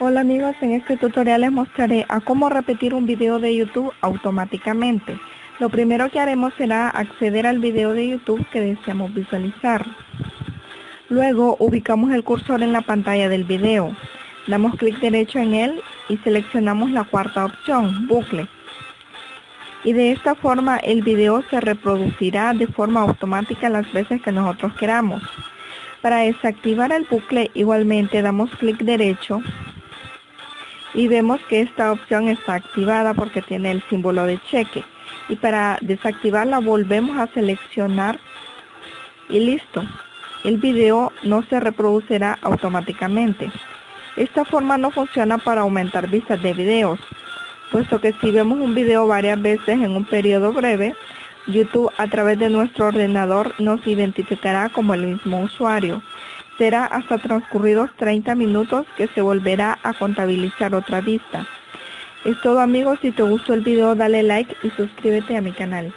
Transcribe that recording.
Hola amigos, en este tutorial les mostraré a cómo repetir un video de YouTube automáticamente. Lo primero que haremos será acceder al video de YouTube que deseamos visualizar. Luego ubicamos el cursor en la pantalla del video. Damos clic derecho en él y seleccionamos la cuarta opción, bucle. Y de esta forma el video se reproducirá de forma automática las veces que nosotros queramos. Para desactivar el bucle igualmente damos clic derecho y vemos que esta opción está activada porque tiene el símbolo de cheque. Y para desactivarla volvemos a seleccionar y listo. El video no se reproducirá automáticamente. Esta forma no funciona para aumentar vistas de videos puesto que si vemos un video varias veces en un periodo breve YouTube a través de nuestro ordenador nos identificará como el mismo usuario Será hasta transcurridos 30 minutos que se volverá a contabilizar otra vista. Es todo amigos, si te gustó el video dale like y suscríbete a mi canal.